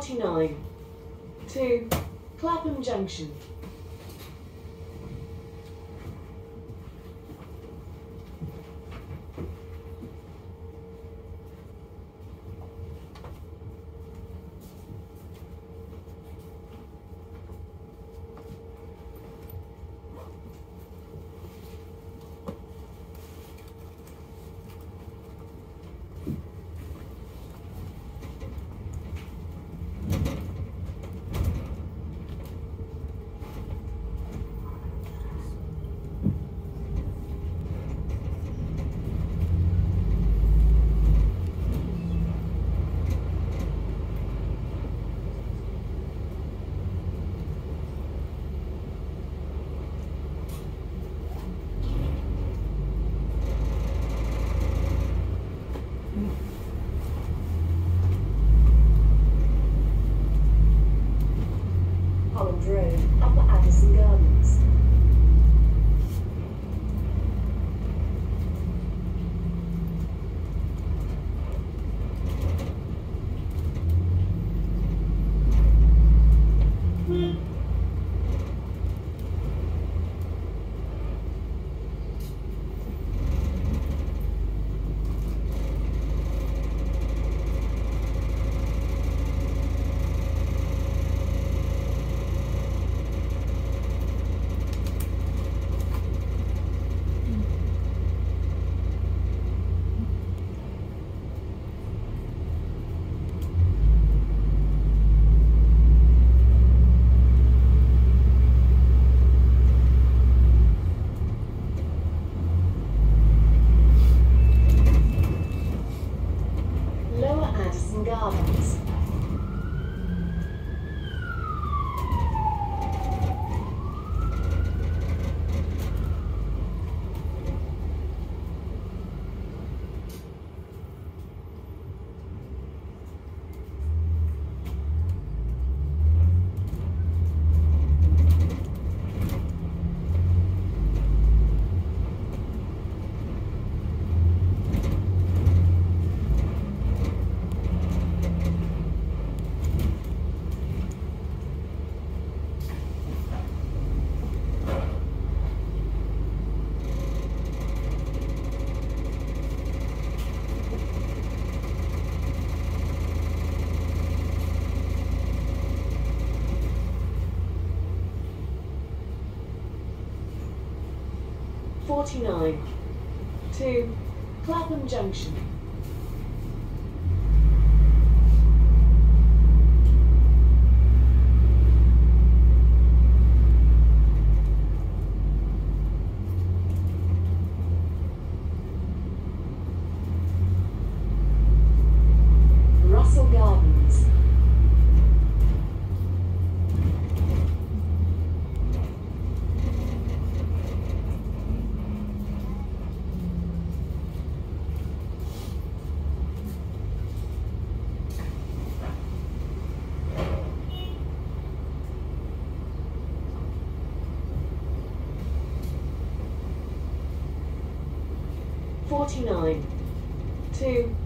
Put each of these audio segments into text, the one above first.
49 to Clapham Junction. 49 to Clapham Junction. Russell Gardens. Forty-nine to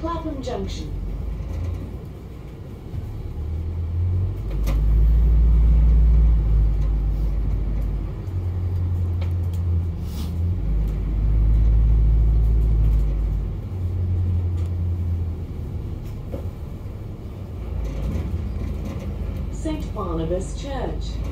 Clapham Junction. Barnabas Church.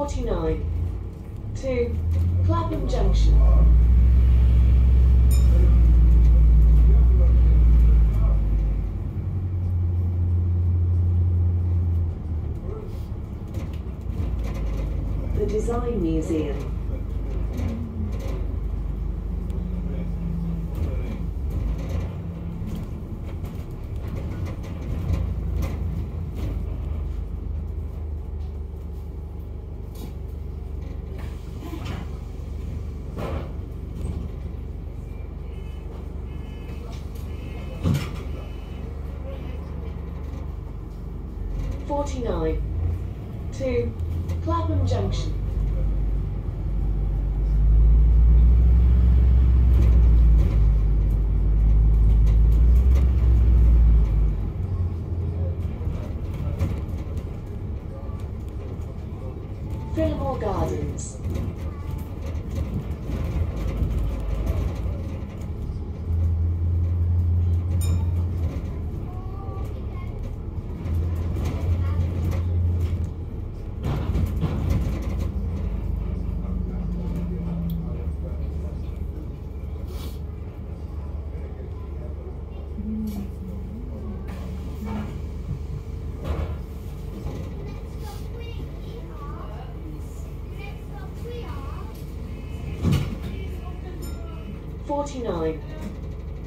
49 to Clapham Junction. The Design Museum. 49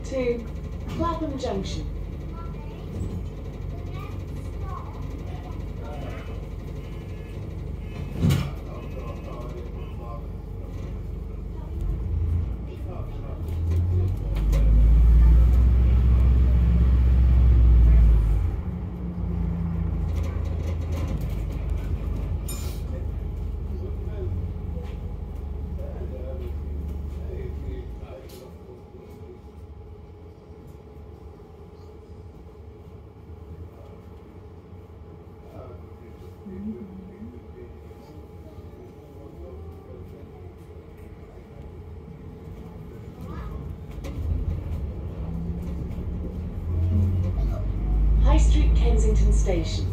to Clapham Junction. Kensington Station.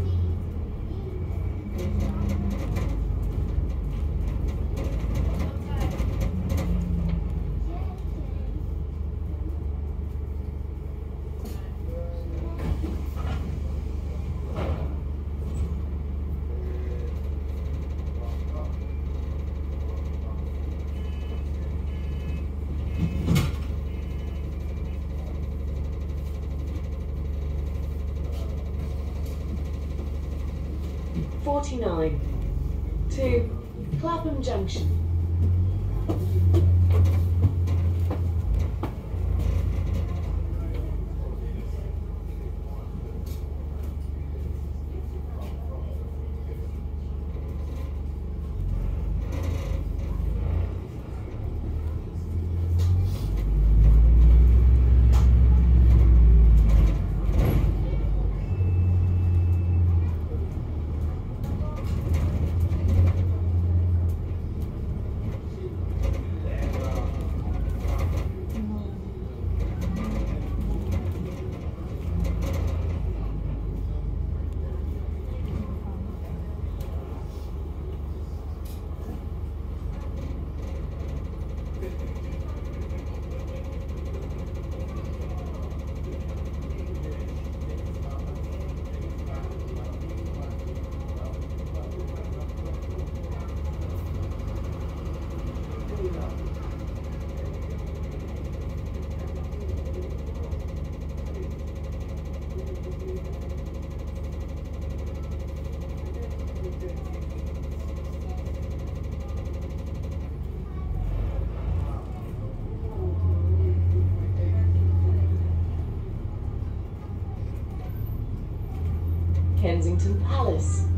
Kensington Palace.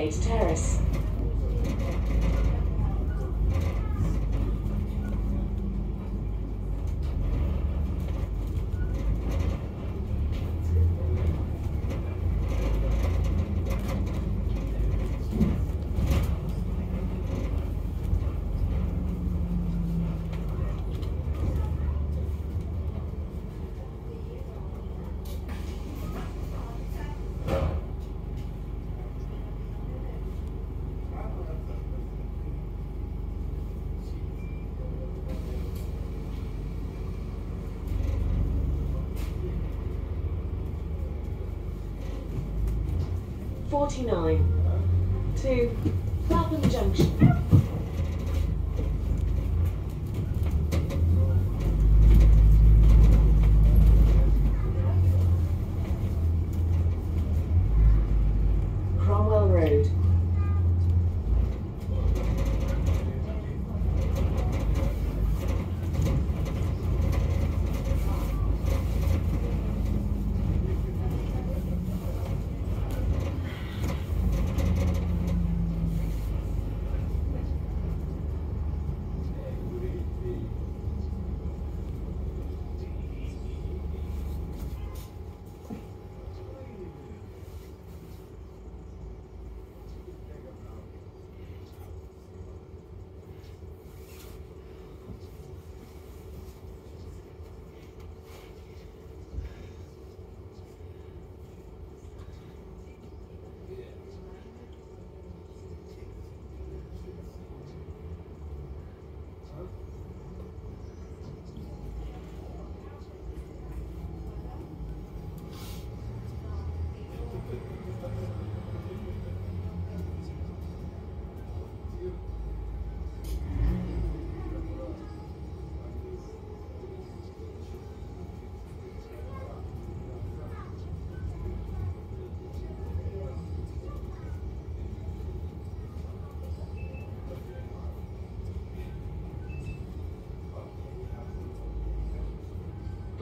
Queen's Gate Terrace. Forty-nine. To Clapham Junction. Cromwell Road.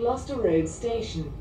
Gloucester Road Station.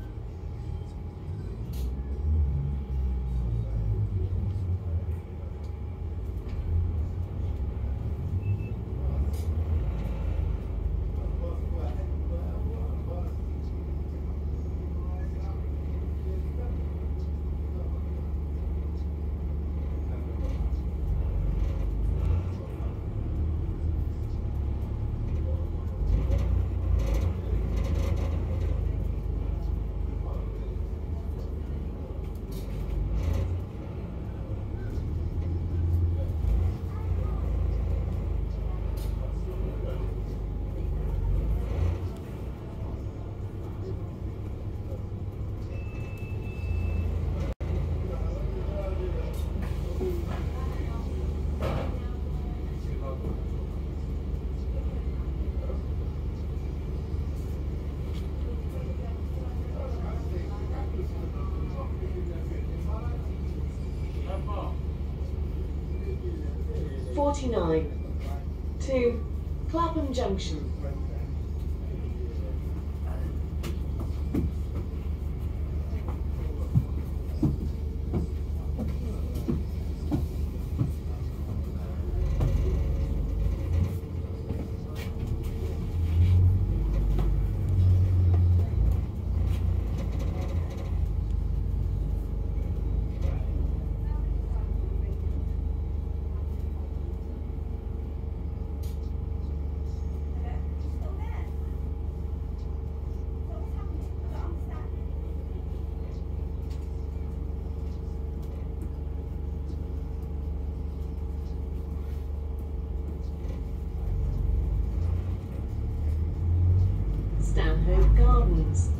Forty-nine. To Clapham Junction. Stanhope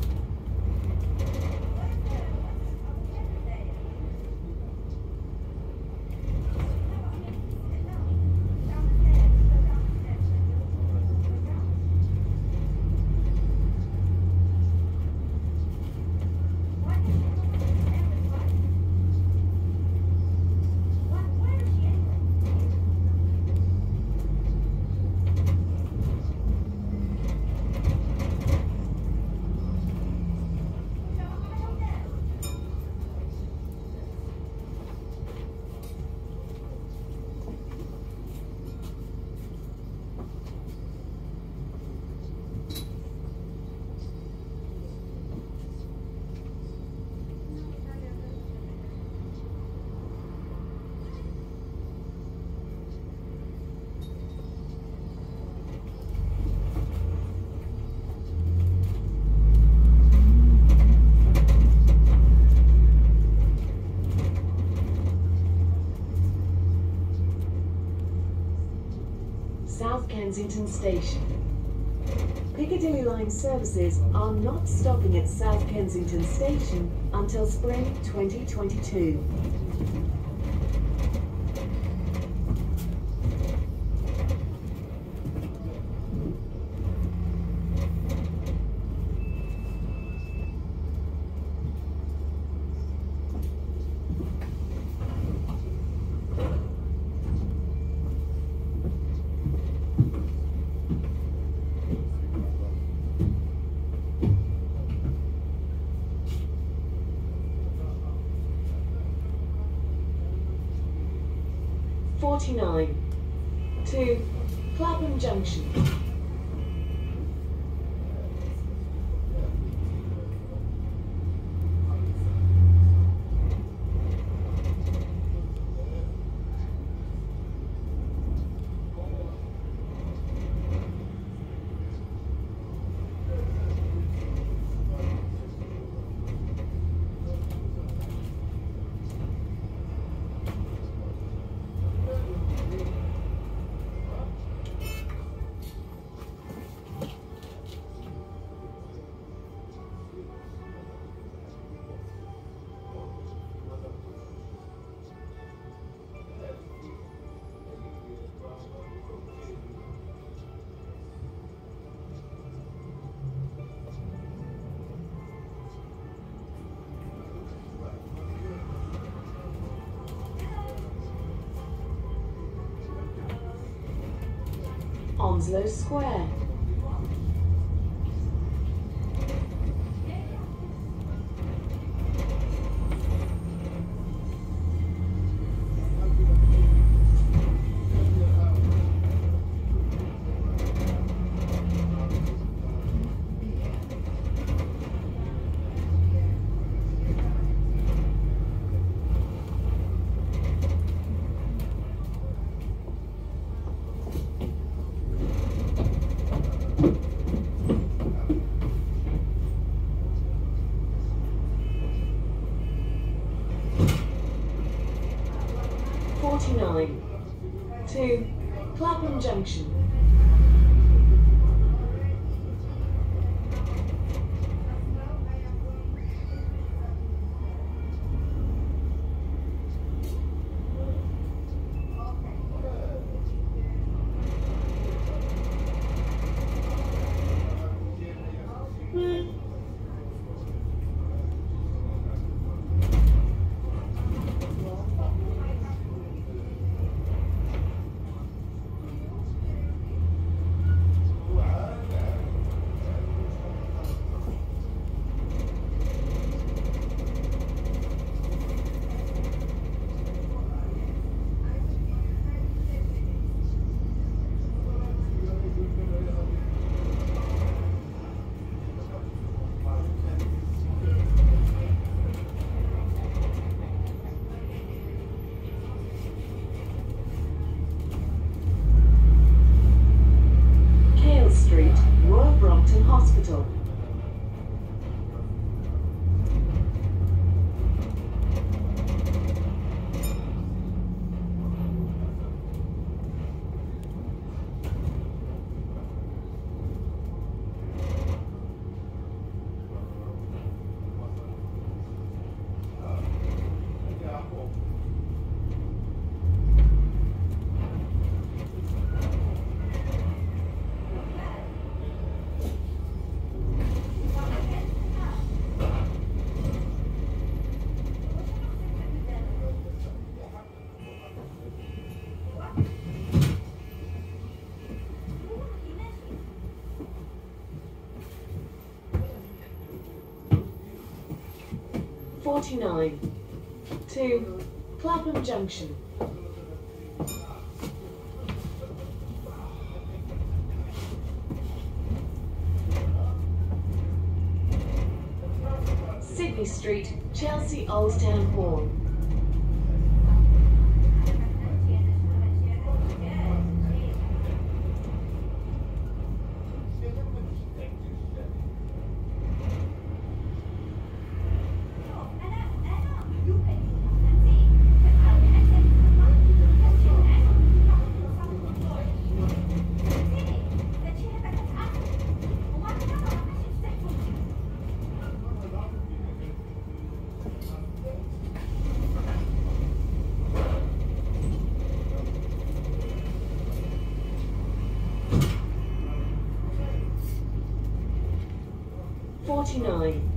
Kensington Station. Piccadilly Line services are not stopping at South Kensington Station until spring 2022. Forty-nine to Clapham Junction. Onslow Square. 49 to Clapham Junction. Sydney Street, Chelsea Old Town Hall. 49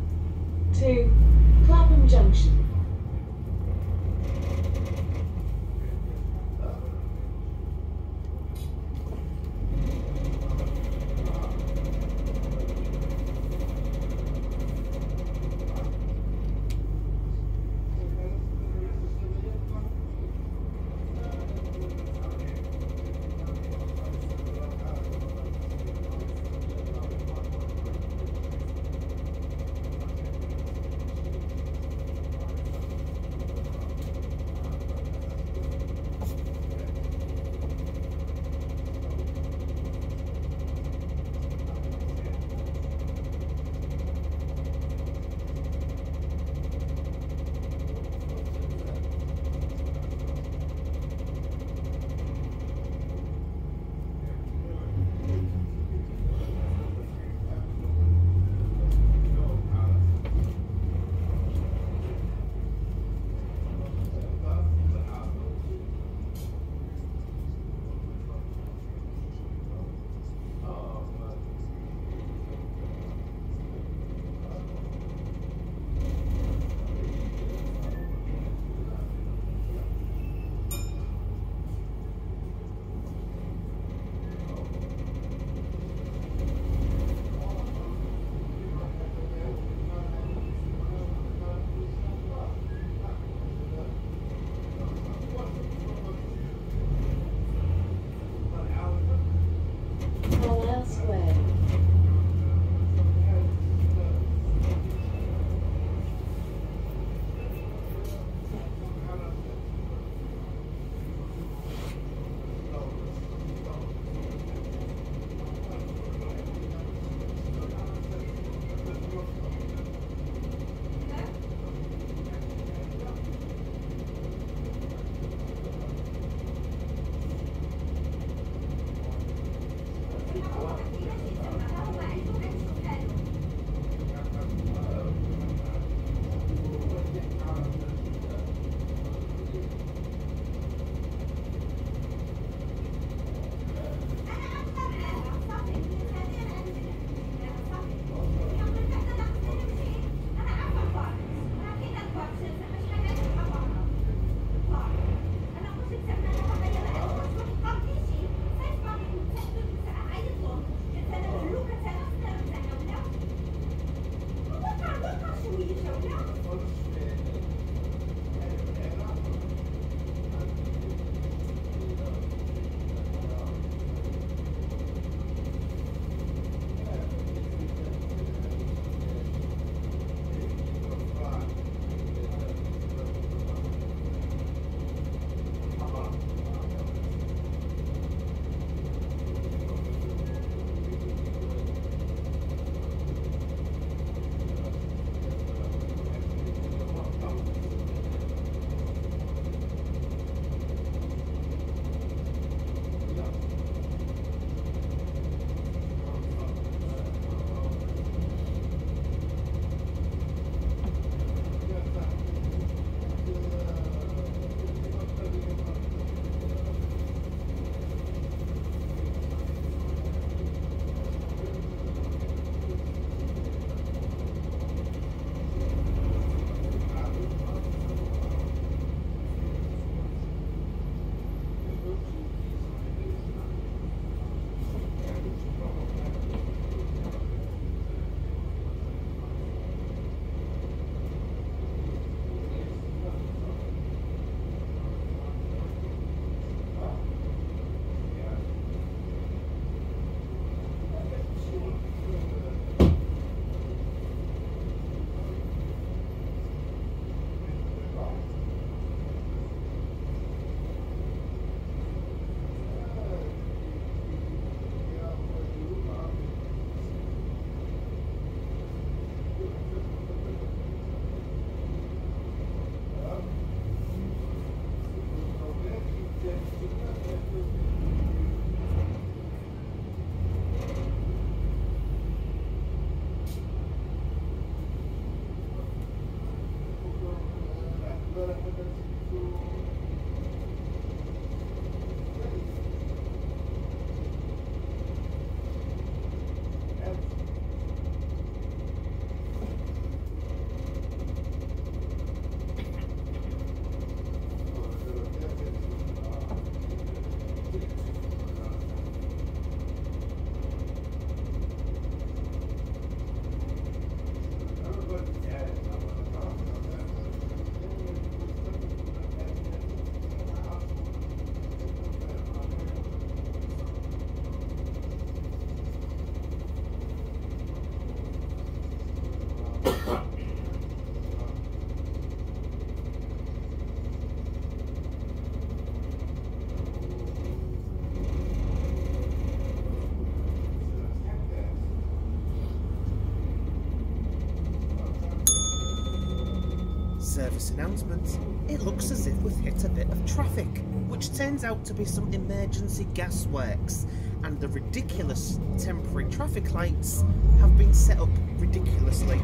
announcement, it looks as if we've hit a bit of traffic, which turns out to be some emergency gas works, and the ridiculous temporary traffic lights have been set up ridiculously,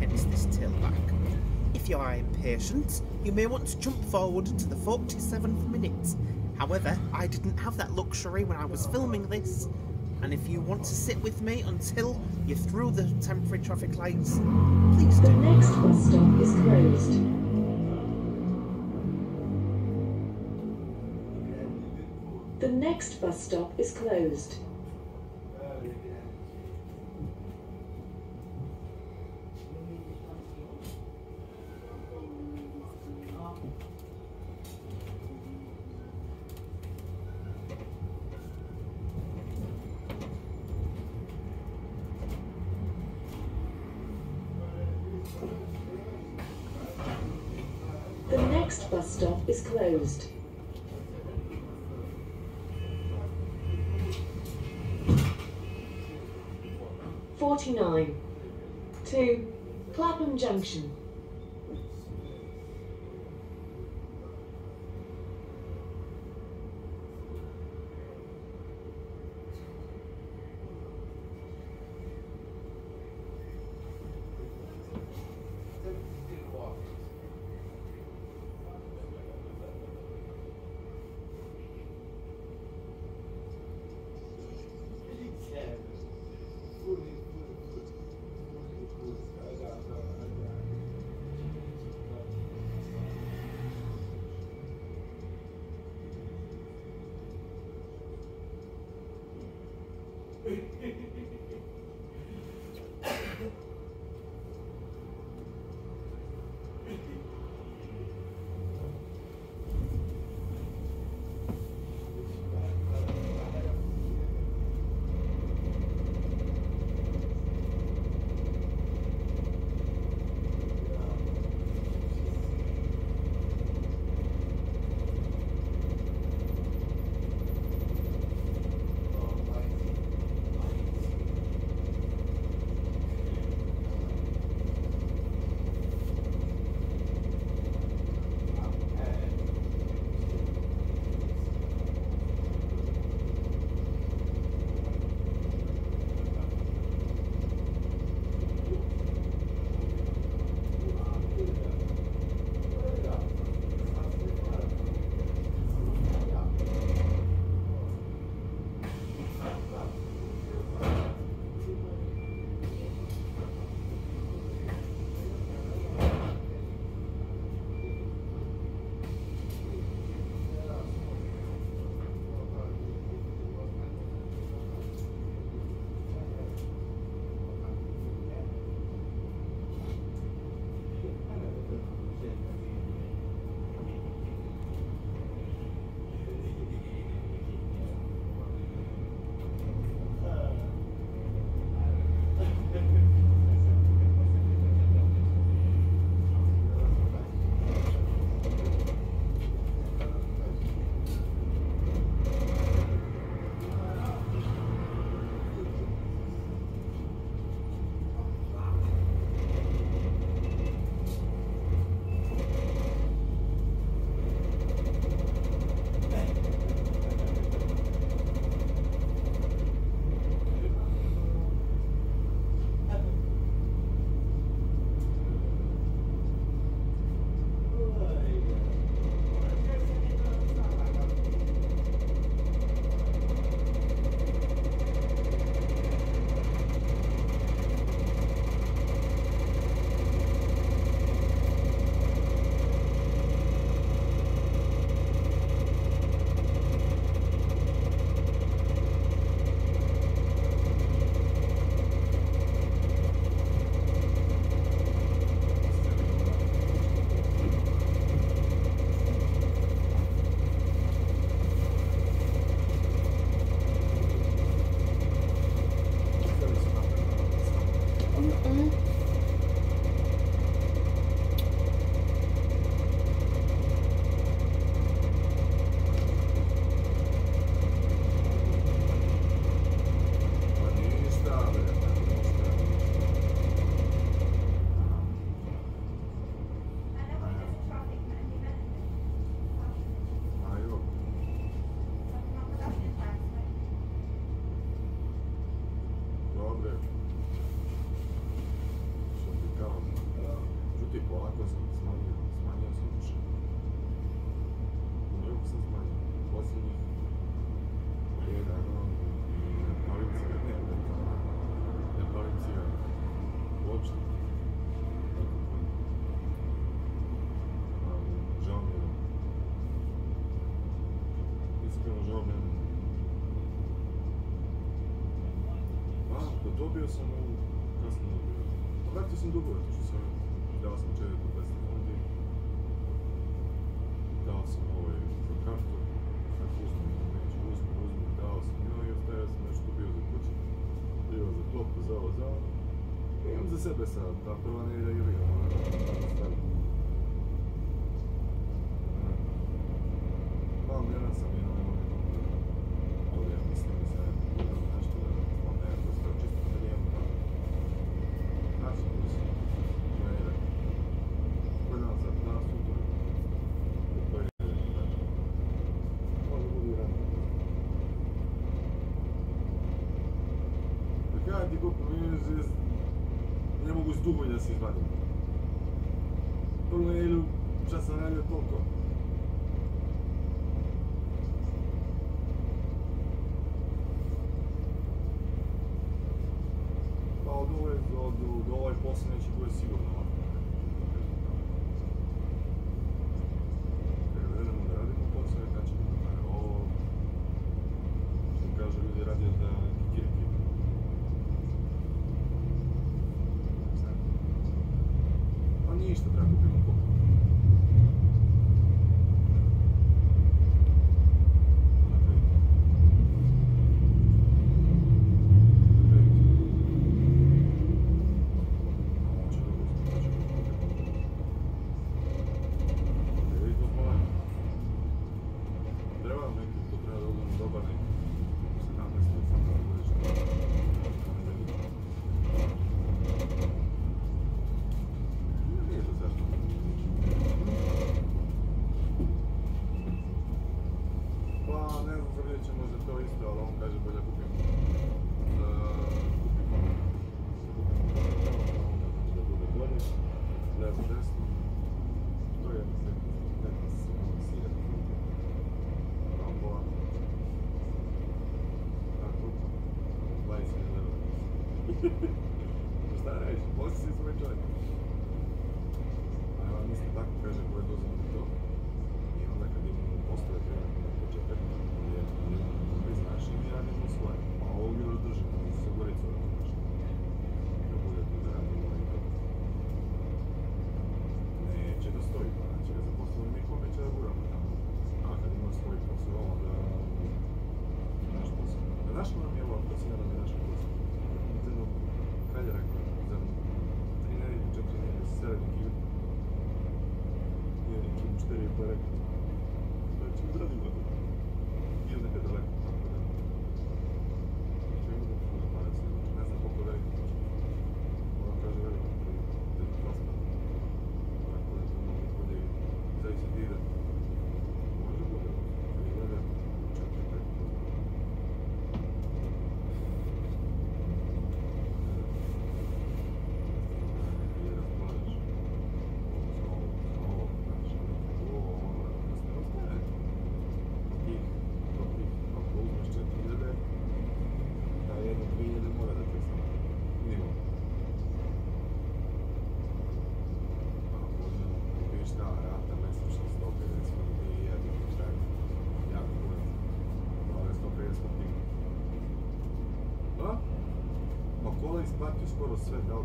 hence this tailback. If you are impatient, you may want to jump forward to the 47th minute. However, I didn't have that luxury when I was filming this, and if you want to sit with me until you're through the temporary traffic lights, please do. The next bus stop is closed. Next bus stop is closed. The next bus stop is closed. Forty-nine to Clapham Junction. sam u kasno dugove. Pa vratio sam dugove, to što sam dao sam čevetu 20 ljudi. Dao sam ovaj za kartu, tako uzmem, neću uzmem, uzmem, dao sam njoj i ostavio sam nešto bio za kuću. Bio za klopu, za ovo, za ovo. Imam za sebe sad, ta prva nedelja je bila. Ono. dumny ze Sylwanii. já saiu przesadzonych toków.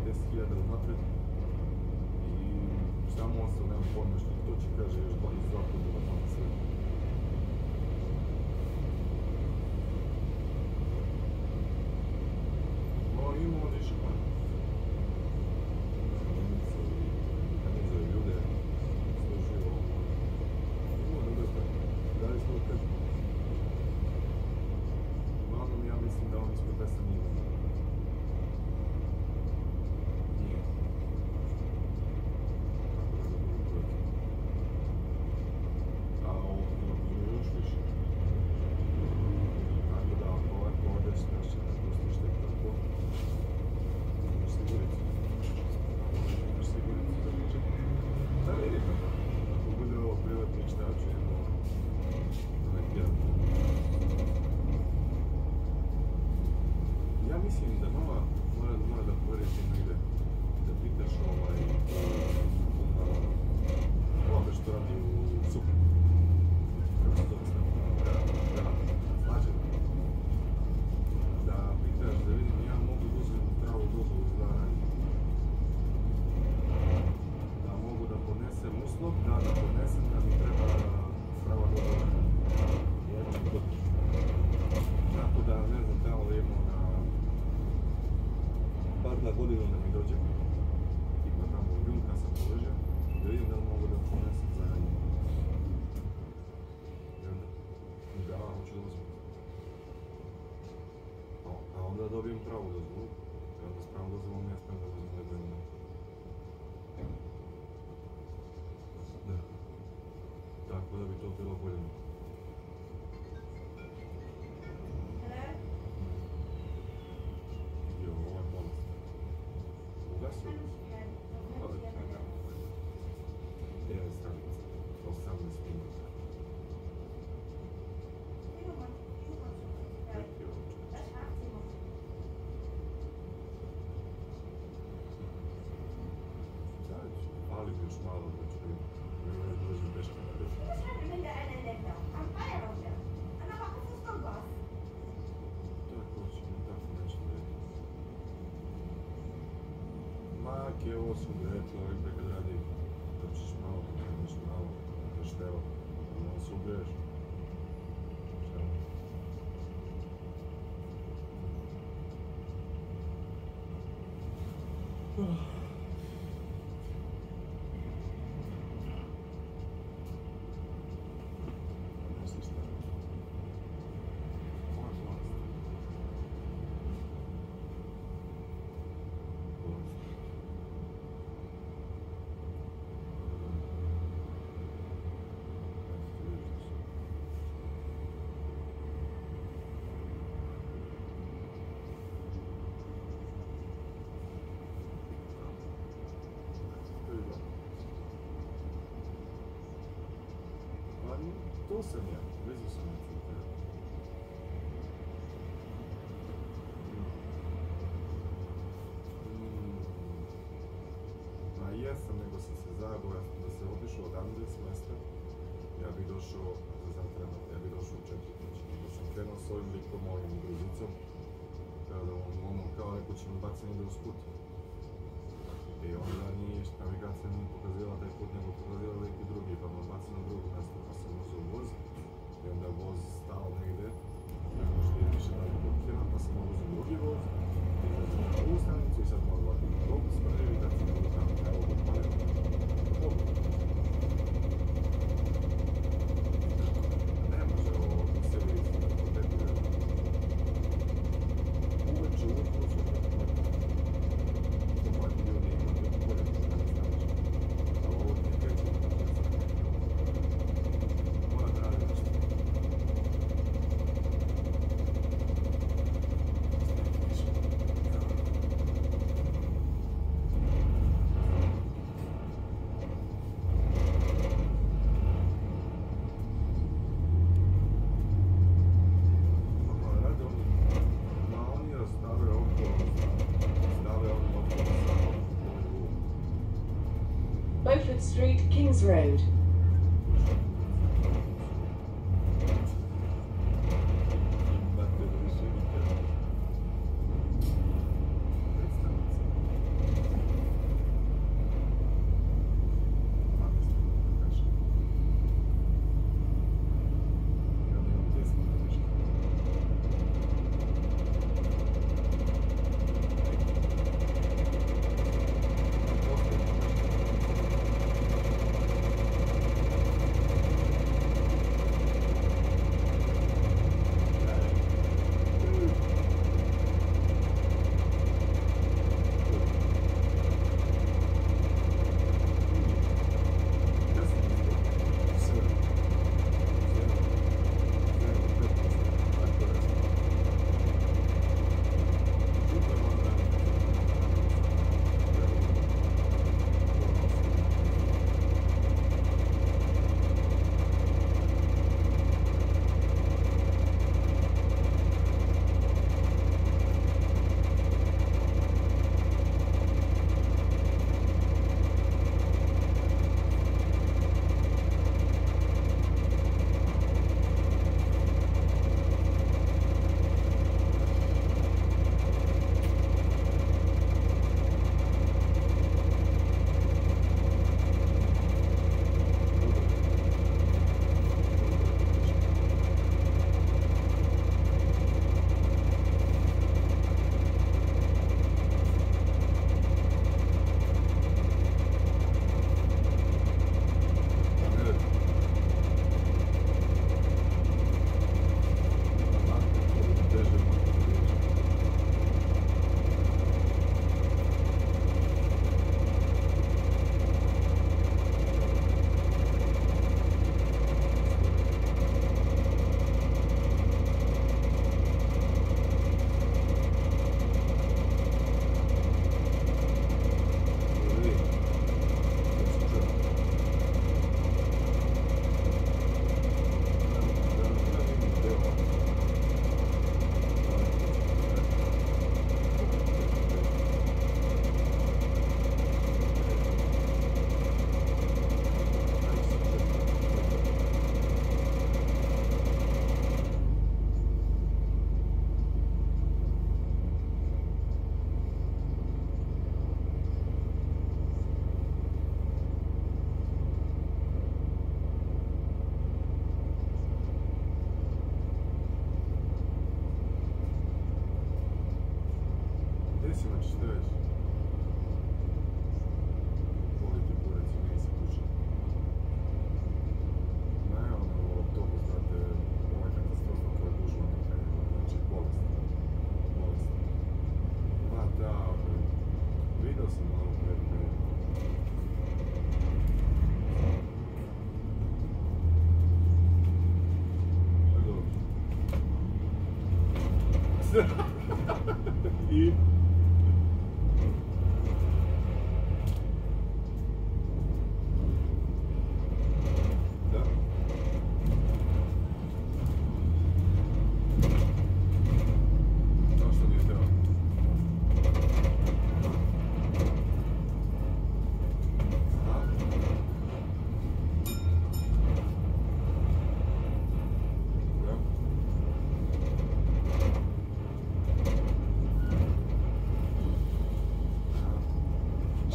10.000 napred i samo Monster, nemam pojma što to će kaže još bolje zapadu Make, ovo su rekli, ovim da kad radi, trčiš malo, kreneš malo, da števa, onda se ubiješ. Šta? To sam ja, blizu sam ja cvjetao. Ma jesam, nego sam se zajebao, ja sam da se otišao odande s mesta, ja bih došao za zatrebat, ja bih došao u četiri kuće. Da sam krenuo s ovim likom, ovim gruzicom, kada on, ono, kao neko će mi baciti negdje u skut. И онда ние што навигација да ми показила тај под него показила и други, па ме баци на друго место, па се возил воз, и онда воз стал негде, према што идеше да го блокира, па се возил други воз, и се на останицу, и сад мора да го спреви, така Street, Kings Road.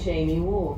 Cheyne Walk.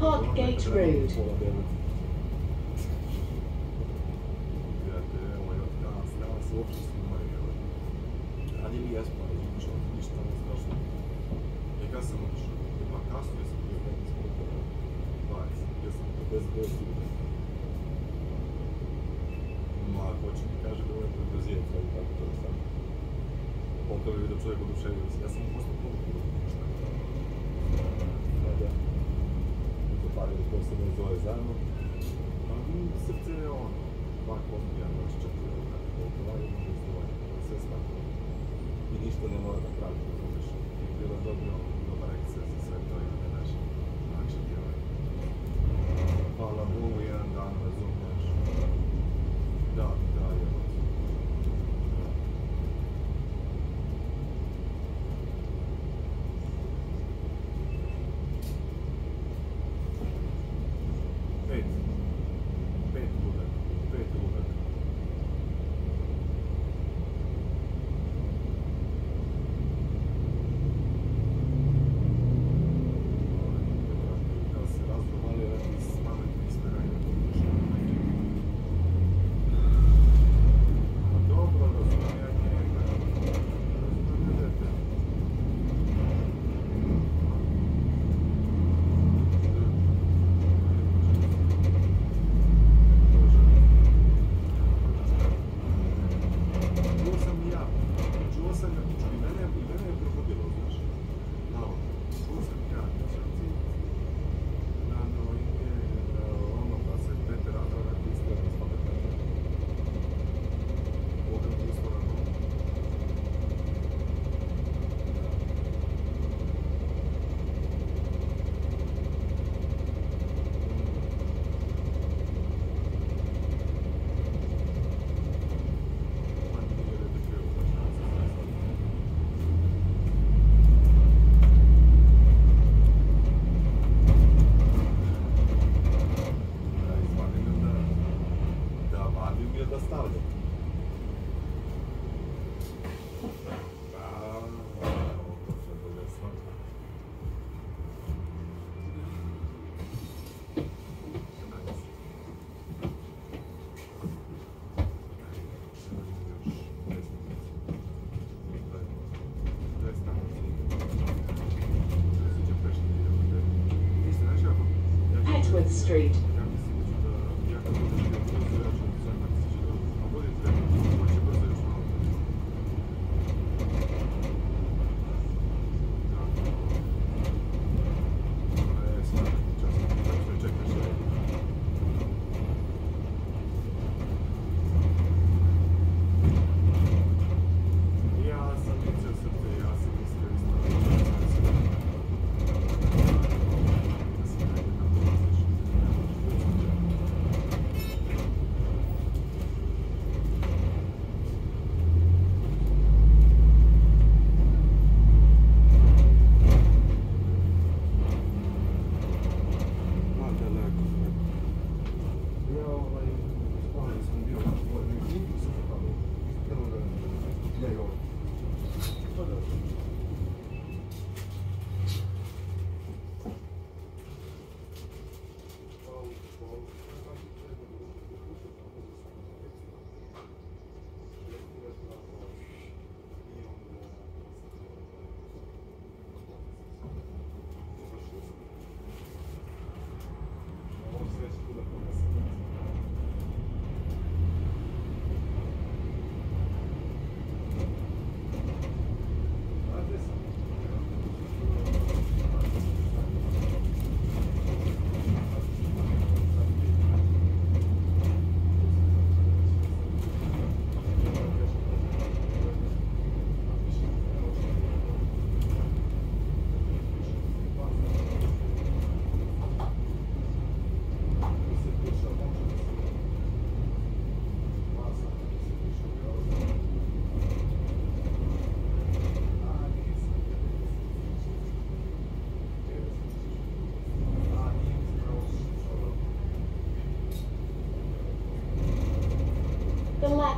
Parkgate Road. Street.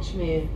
The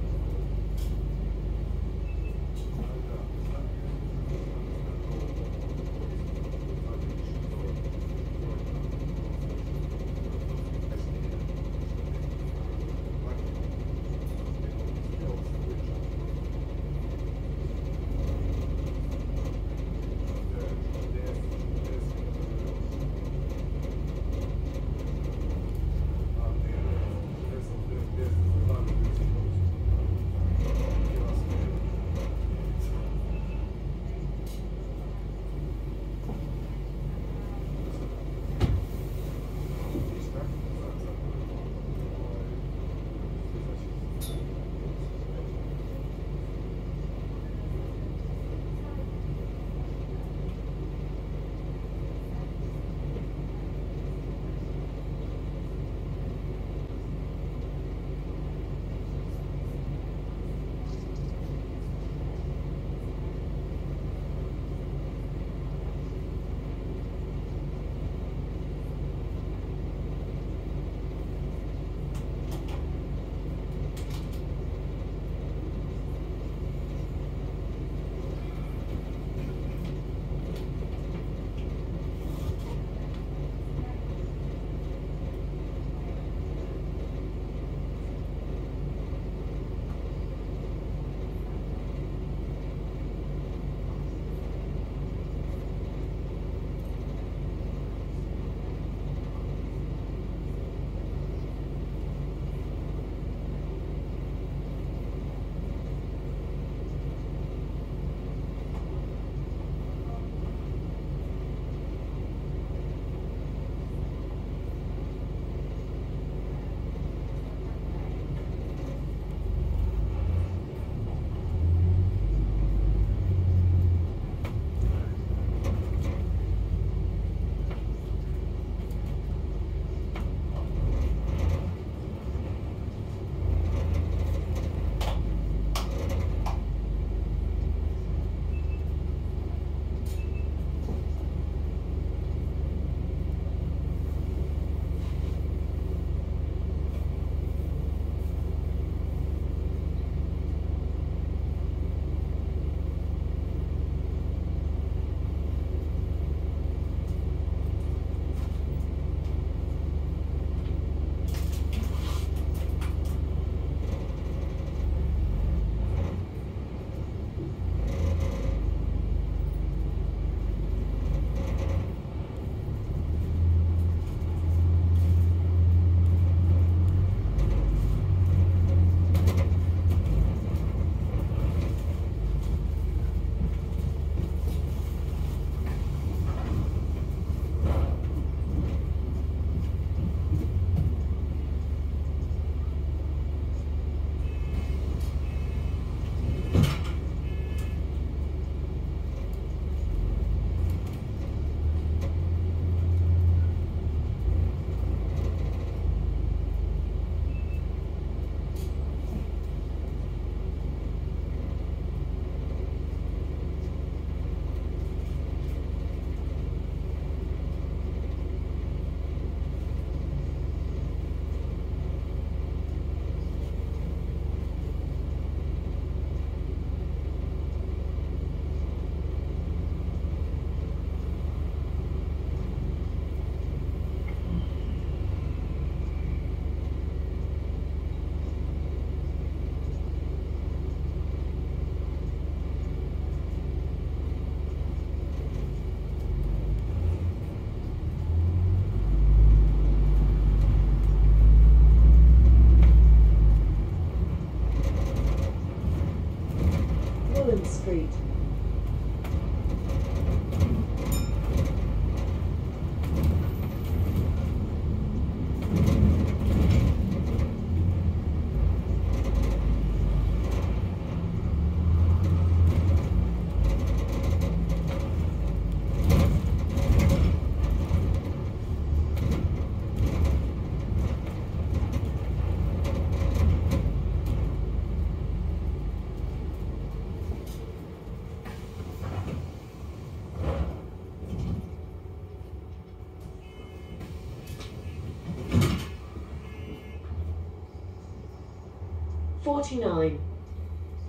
49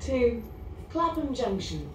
to Clapham Junction.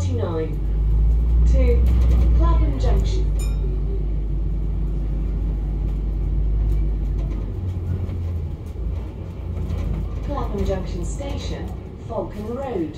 to Clapham Junction. Clapham Junction Station, Falcon Road.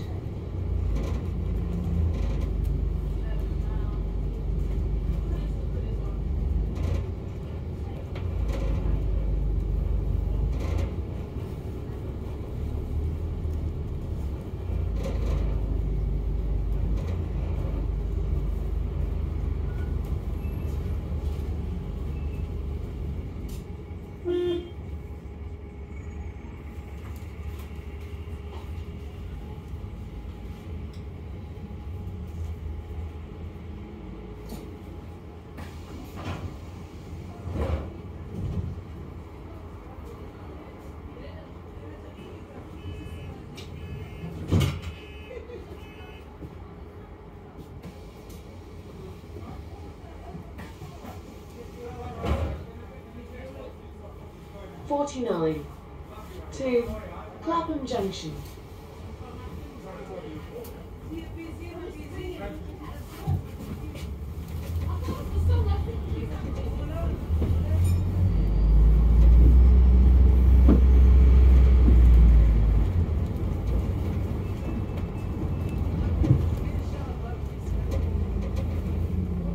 Forty-nine to Clapham Junction.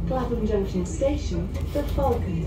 Clapham Junction Station, the Falcon.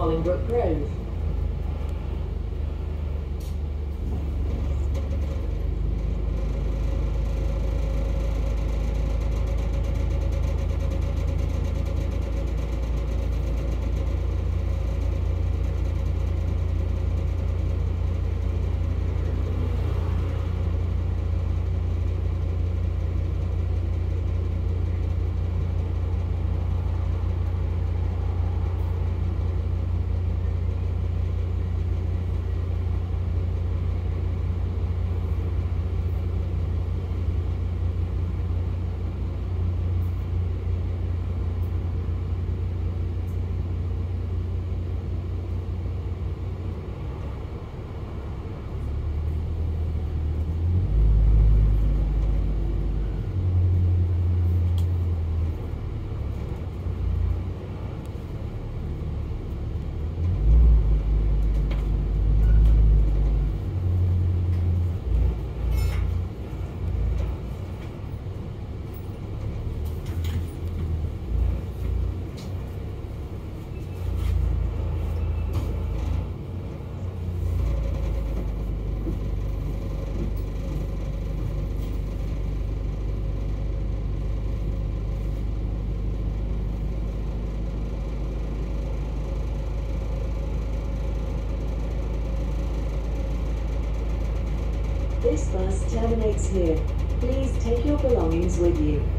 Bolingbroke Grove. This bus terminates here. Please take your belongings with you.